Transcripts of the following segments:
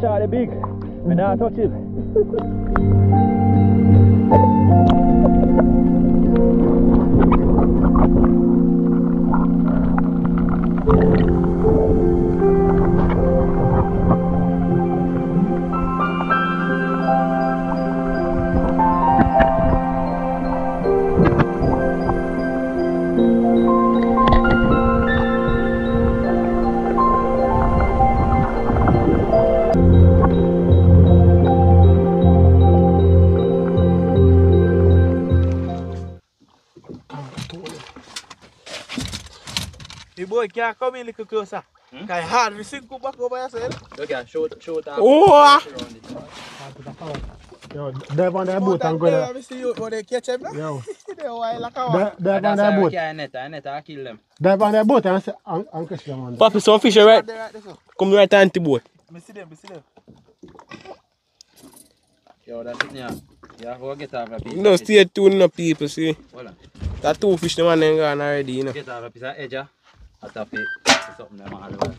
shot it big, but now touch it. Go there. I see you, but they catch him now. Yo, They wild like a one. dive, dive on that boat. net, net, I kill them. Dive on that boat and, say- and, and catch them on there. Papi, some fish right. Come right on the boat. Me see them, me see them. Yo, that's it, yeah. Yeah, go get off a piece. No, stay tuned, no people, see. Hold on. That two fish, the man ain't gone already, you know. Get off a piece of edge, At tapi, susok na mga lawal.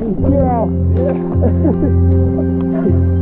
Yeah.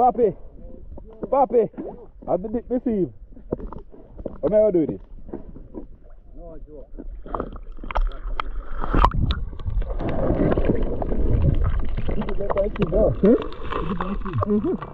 Papi. Papi. I did it receive. I'm going to do this. No, I do. Hmm? Mm-hmm.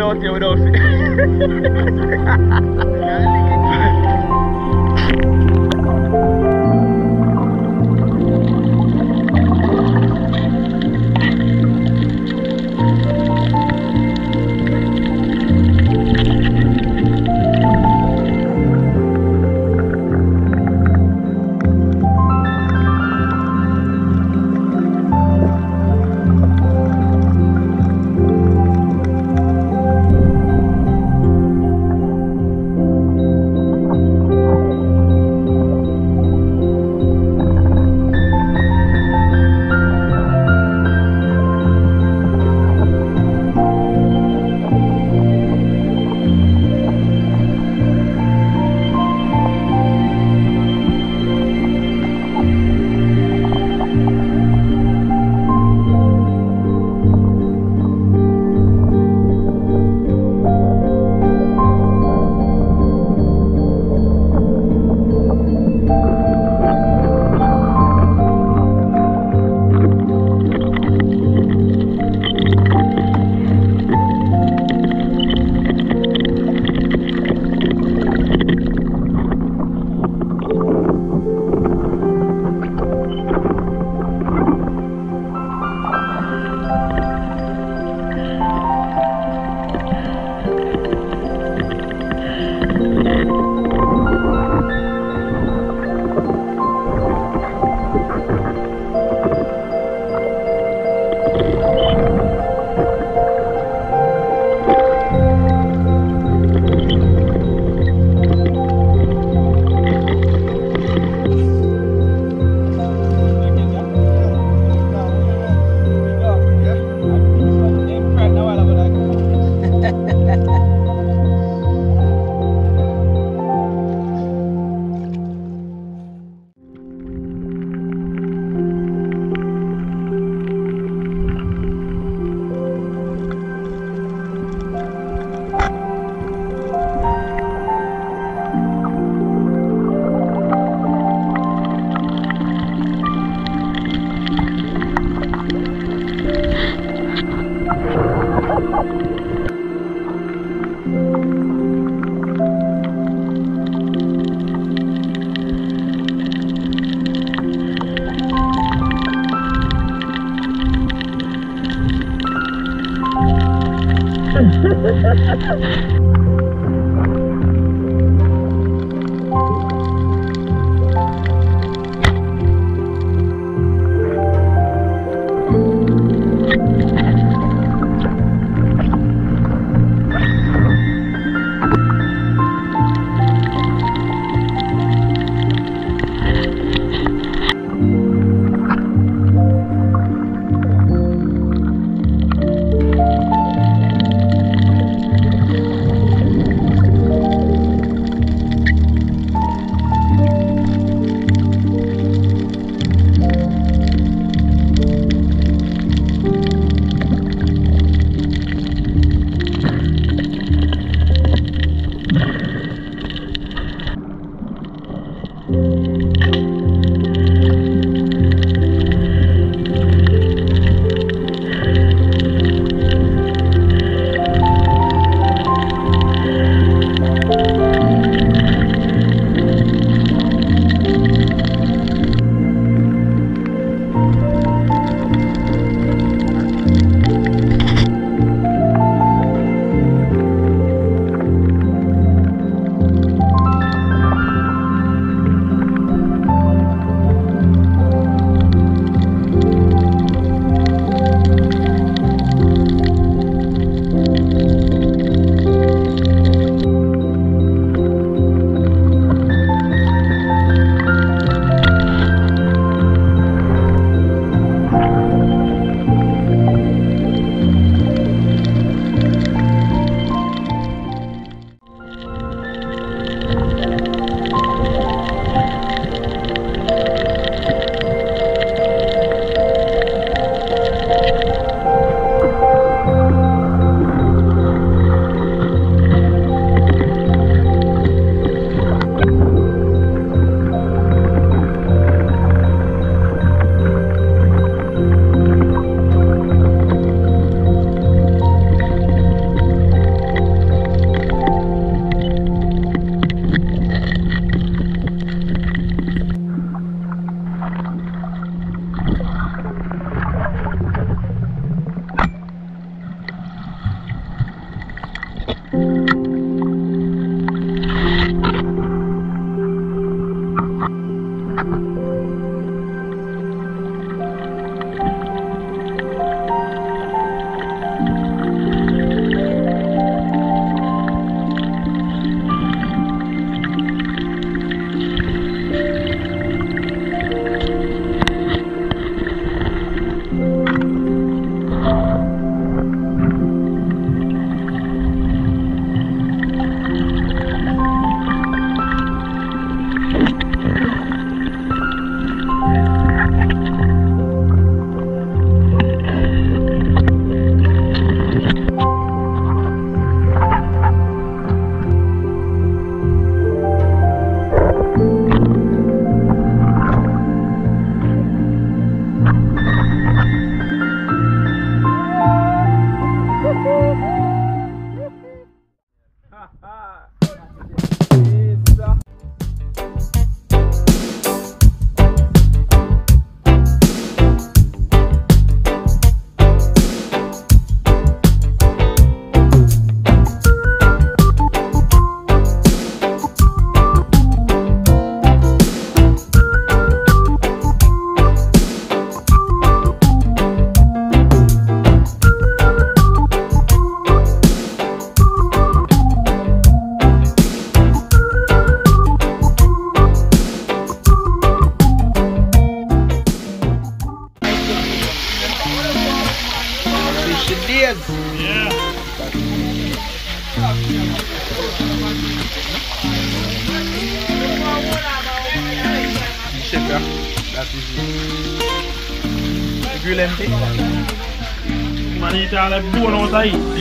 tengo osteoporosis. Ha ha ha!